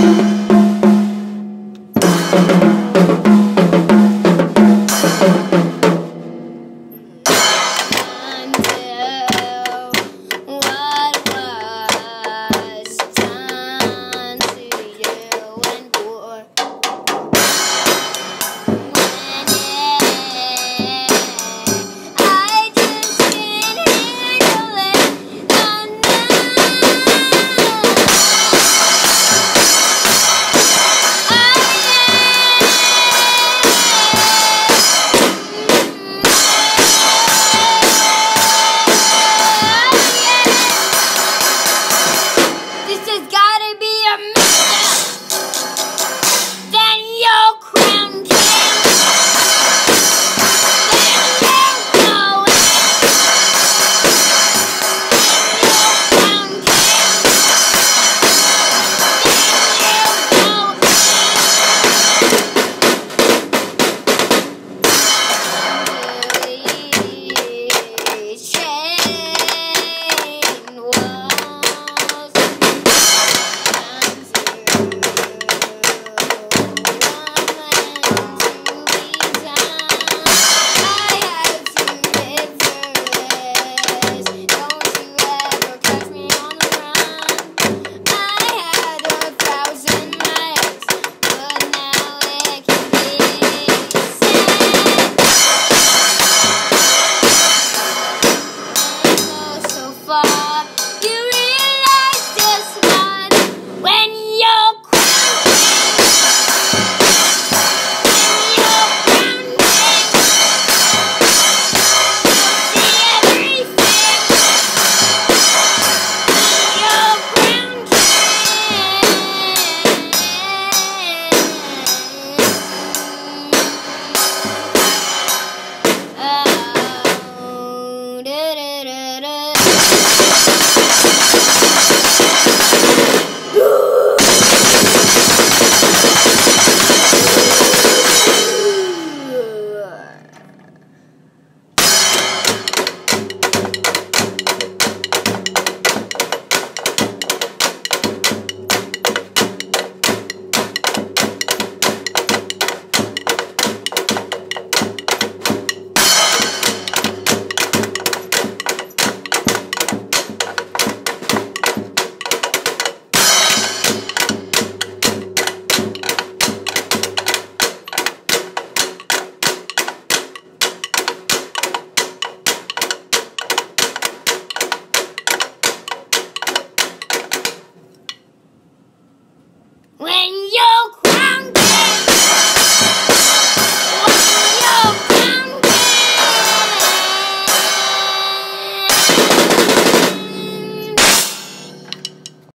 thank you. When